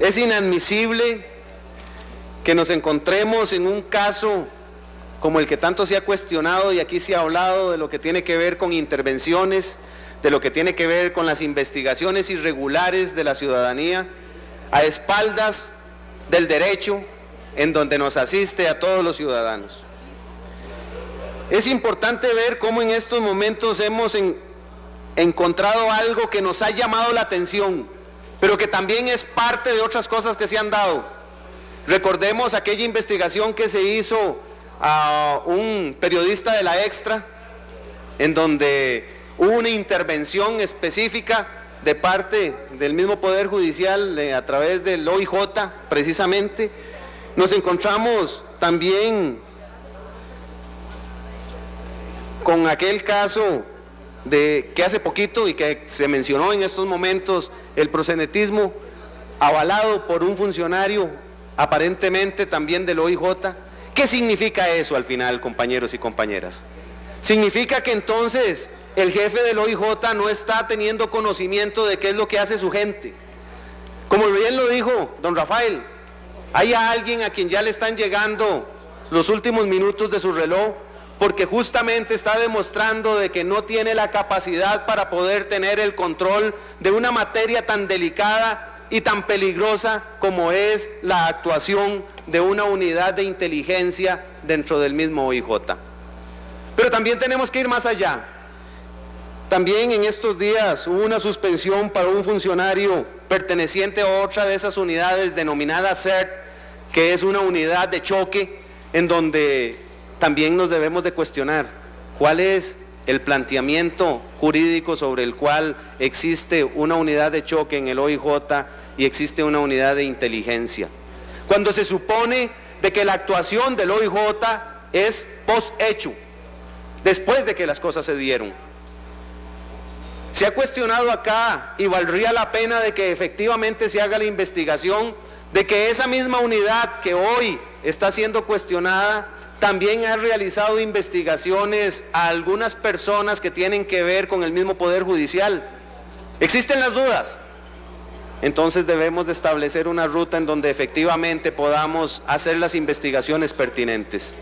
Es inadmisible que nos encontremos en un caso como el que tanto se ha cuestionado y aquí se ha hablado de lo que tiene que ver con intervenciones, de lo que tiene que ver con las investigaciones irregulares de la ciudadanía, a espaldas del derecho en donde nos asiste a todos los ciudadanos. Es importante ver cómo en estos momentos hemos encontrado algo que nos ha llamado la atención, pero que también es parte de otras cosas que se han dado. Recordemos aquella investigación que se hizo a un periodista de la Extra, en donde hubo una intervención específica de parte del mismo Poder Judicial a través del OIJ, precisamente. Nos encontramos también con aquel caso de que hace poquito y que se mencionó en estos momentos el prosenetismo avalado por un funcionario aparentemente también del OIJ. ¿Qué significa eso al final, compañeros y compañeras? Significa que entonces el jefe del OIJ no está teniendo conocimiento de qué es lo que hace su gente. Como bien lo dijo don Rafael, hay alguien a quien ya le están llegando los últimos minutos de su reloj porque justamente está demostrando de que no tiene la capacidad para poder tener el control de una materia tan delicada y tan peligrosa como es la actuación de una unidad de inteligencia dentro del mismo OIJ. Pero también tenemos que ir más allá. También en estos días hubo una suspensión para un funcionario perteneciente a otra de esas unidades denominada CERT, que es una unidad de choque en donde también nos debemos de cuestionar cuál es el planteamiento jurídico sobre el cual existe una unidad de choque en el OIJ y existe una unidad de inteligencia. Cuando se supone de que la actuación del OIJ es post-hecho, después de que las cosas se dieron. Se ha cuestionado acá y valdría la pena de que efectivamente se haga la investigación de que esa misma unidad que hoy está siendo cuestionada también ha realizado investigaciones a algunas personas que tienen que ver con el mismo Poder Judicial. ¿Existen las dudas? Entonces debemos de establecer una ruta en donde efectivamente podamos hacer las investigaciones pertinentes.